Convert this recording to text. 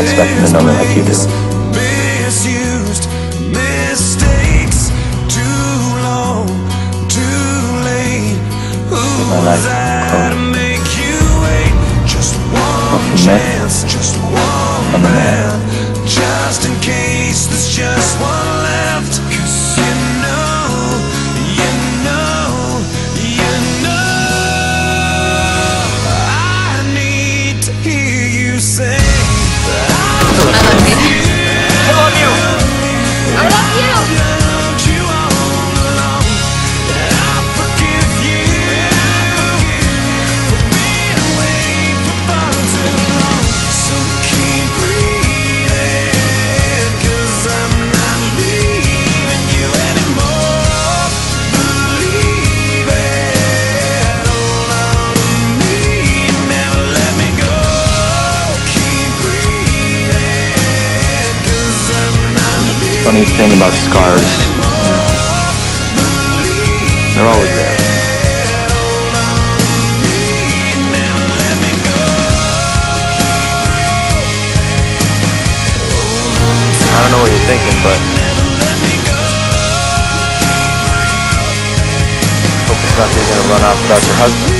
to know me like you do. Misused mistakes. Too long, too late. Who's my life, I to Chloe. make you wait? Just one for me. chance, just one I'm a man. Just in case there's just one left. 'Cause you know, you know, you know. I need to hear you say. Funny thing about scars, they're always there. I don't know what you're thinking, but hope it's not you're gonna run off without your husband.